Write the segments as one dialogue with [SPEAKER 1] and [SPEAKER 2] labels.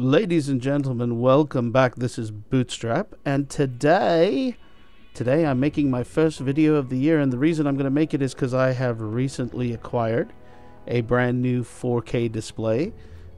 [SPEAKER 1] Ladies and gentlemen, welcome back. This is Bootstrap, and today, today I'm making my first video of the year, and the reason I'm going to make it is because I have recently acquired a brand new 4K display,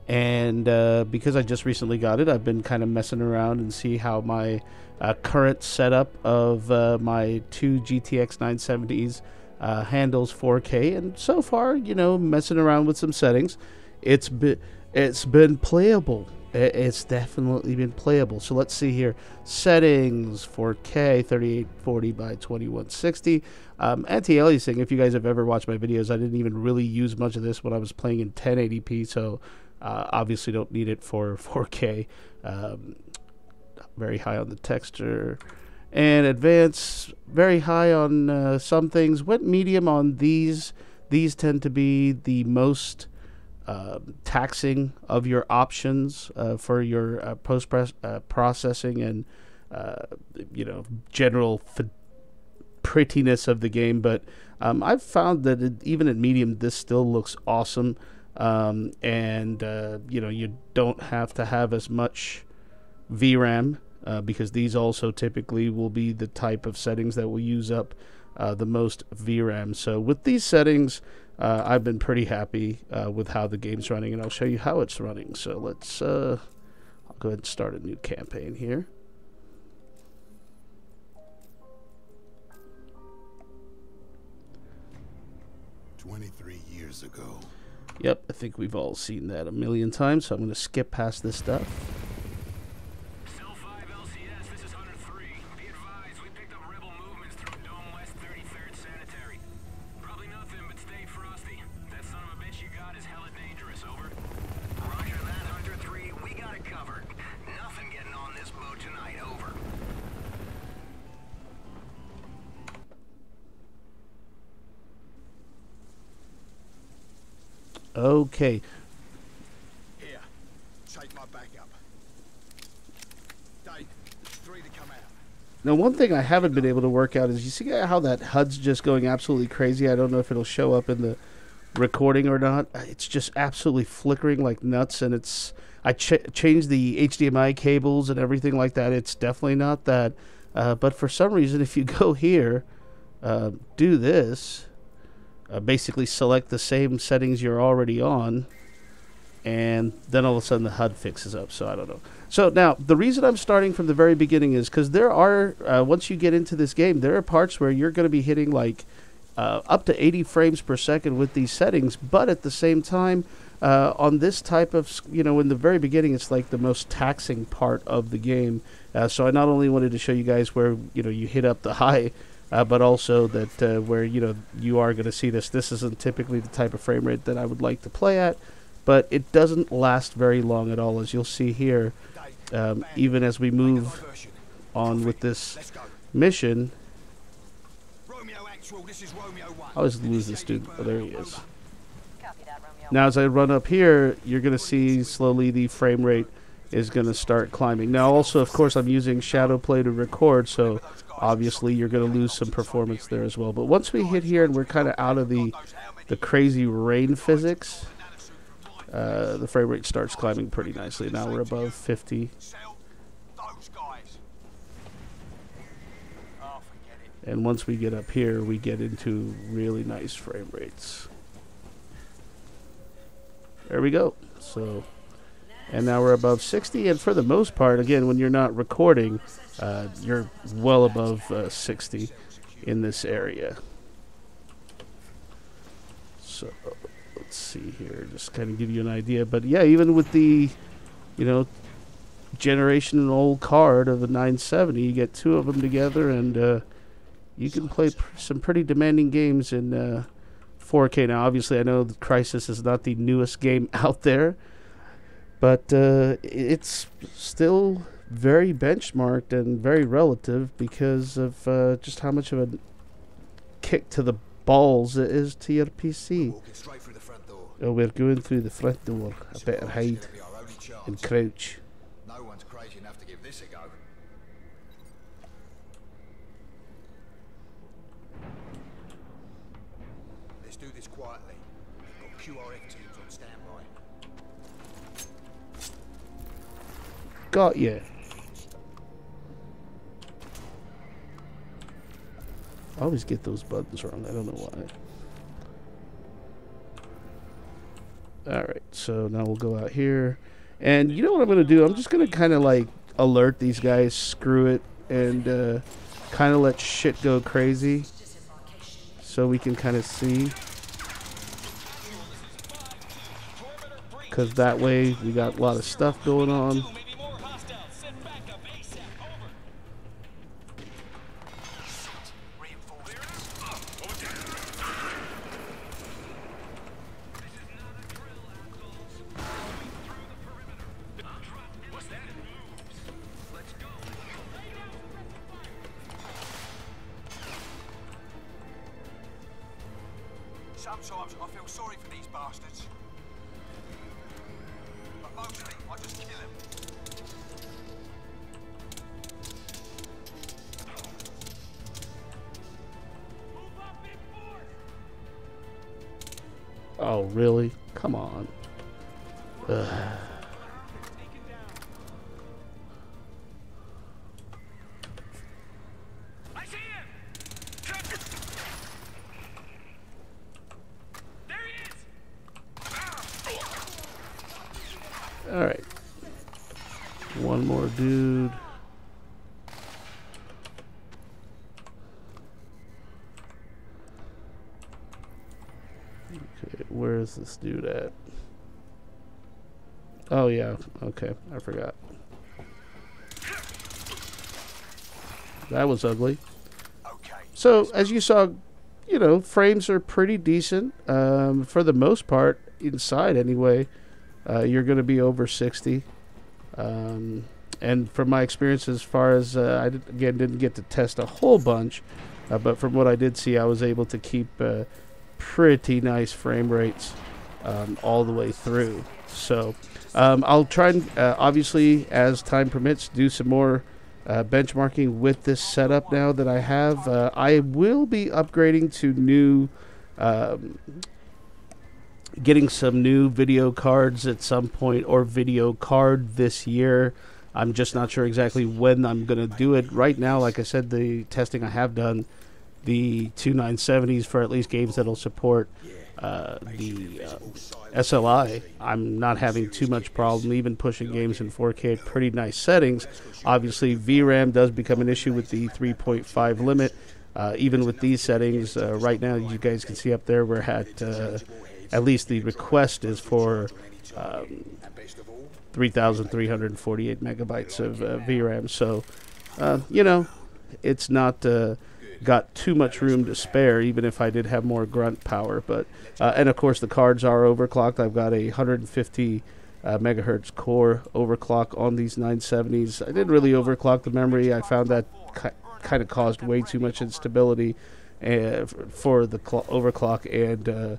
[SPEAKER 1] and uh, because I just recently got it, I've been kind of messing around and see how my uh, current setup of uh, my two GTX 970s uh, handles 4K, and so far, you know, messing around with some settings, it's been it's been playable it's definitely been playable. So let's see here. Settings 4K 3840 by 2160. Um, anti-aliasing. If you guys have ever watched my videos, I didn't even really use much of this when I was playing in 1080p. So uh, obviously don't need it for 4K. Um, very high on the texture and advanced. Very high on uh, some things. Went medium on these. These tend to be the most uh, taxing of your options uh, for your uh, post uh, processing and uh, you know general prettiness of the game. But um, I've found that it, even at medium, this still looks awesome. Um, and you know you don't have to have as much VRAM because these also typically will be the type of settings that will use up the most VRAM. So with these settings uh, I've been pretty happy uh, with how the game's running, and I'll show you how it's running. So let's, uh, I'll go ahead and start a new campaign here.
[SPEAKER 2] Twenty-three years ago.
[SPEAKER 1] Yep, I think we've all seen that a million times, so I'm going to skip past this stuff. Okay.
[SPEAKER 2] Here, take my. Dave, three to come out.
[SPEAKER 1] Now, one thing I haven't been able to work out is you see how that HUD's just going absolutely crazy. I don't know if it'll show up in the recording or not. It's just absolutely flickering like nuts, and it's I ch- changed the HDMI cables and everything like that. It's definitely not that. Uh, but for some reason, if you go here, uh, do this, uh, basically select the same settings you're already on, and then all of a sudden the HUD fixes up. So I don't know. So now the reason I'm starting from the very beginning is because there are uh, once you get into this game, there are parts where you're going to be hitting like uh, up to 80 frames per second with these settings, but at the same time. Uh, on this type of, you know, in the very beginning, it's like the most taxing part of the game. Uh, so I not only wanted to show you guys where, you know, you hit up the high uh, but also that uh, where you know you are going to see this. This isn't typically the type of frame rate that I would like to play at, but it doesn't last very long at all, as you'll see here. Um, even as we move on with this mission, I always lose this dude. Oh, there he is. Now, as I run up here, you're going to see slowly the frame rate is going to start climbing. Now, also, of course, I'm using Shadowplay to record, so obviously you're going to lose some performance there as well. But once we hit here and we're kind of out of the the crazy rain physics, uh, the frame rate starts climbing pretty nicely. Now we're above 50. And once we get up here, we get into really nice frame rates. There we go. So and now we're above 60 and for the most part again when you're not recording uh, you're well above uh, 60 in this area. So let's see here just kind of give you an idea but yeah even with the you know generation old card of the 970 you get two of them together and uh, you can play pr some pretty demanding games in 4k uh, now obviously i know the Crysis is not the newest game out there but uh, it's still very benchmarked and very relative because of uh, just how much of a kick to the balls it is to your PC. Oh, we're going through the front door. I better hide and crouch.
[SPEAKER 2] No one's crazy enough to give this a go. Let's do this quietly. We've got QRF teams on standby.
[SPEAKER 1] Got you. I always get those buttons wrong. I don't know why. Alright, so now we'll go out here. And you know what I'm going to do? I'm just going to kind of like alert these guys, screw it, and uh, kind of let shit go crazy. So we can kind of see. Because that way we got a lot of stuff going on.
[SPEAKER 2] Sometimes I feel sorry for these bastards. But mostly, I just kill them.
[SPEAKER 1] Oh, really? Come on. Ugh. Dude. Okay, where is this dude at? Oh, yeah. Okay, I forgot. That was ugly.
[SPEAKER 2] Okay.
[SPEAKER 1] So, as you saw, you know, frames are pretty decent. Um, for the most part, inside anyway, uh, you're going to be over 60. Um, and from my experience, as far as uh, I did, again didn't get to test a whole bunch, uh, but from what I did see, I was able to keep uh, pretty nice frame rates um, all the way through. So um, I'll try and uh, obviously, as time permits, do some more uh, benchmarking with this setup now that I have. Uh, I will be upgrading to new. Um, getting some new video cards at some point or video card this year. I'm just not sure exactly when I'm going to do it. Right now, like I said, the testing I have done, the two 970s for at least games that'll support uh, the uh, SLI, I'm not having too much problem even pushing games in 4K at pretty nice settings. Obviously, VRAM does become an issue with the 3.5 limit. Uh, even with these settings, uh, right now you guys can see up there we're at uh, at least the request is for um, 3,348 megabytes of uh, VRAM. So, uh, you know, it's not uh, got too much room to spare, even if I did have more grunt power. But uh, and of course the cards are overclocked. I've got a 150 uh, megahertz core overclock on these 970s. I didn't really overclock the memory. I found that ki- kind of caused way too much instability uh, for the cl- overclock and.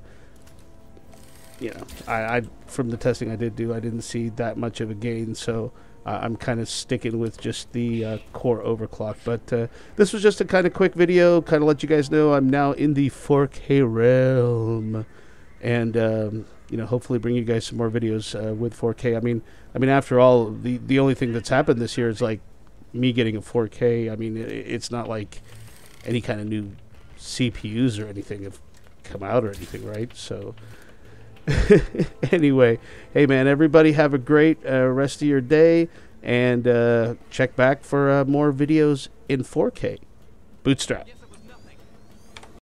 [SPEAKER 1] You know, I, I from the testing I did do, I didn't see that much of a gain, so uh, I'm kind of sticking with just the uh, core overclock. But uh, this was just a kind of quick video, kind of let you guys know I'm now in the 4K realm, and um, you know, hopefully bring you guys some more videos uh, with 4K. I mean, I mean, after all, the the only thing that's happened this year is like me getting a 4K. I mean, it, it's not like any kind of new CPUs or anything have come out or anything, right? So. anyway, hey man, everybody have a great uh, rest of your day and uh, check back for uh, more videos in 4K. Bootstrap.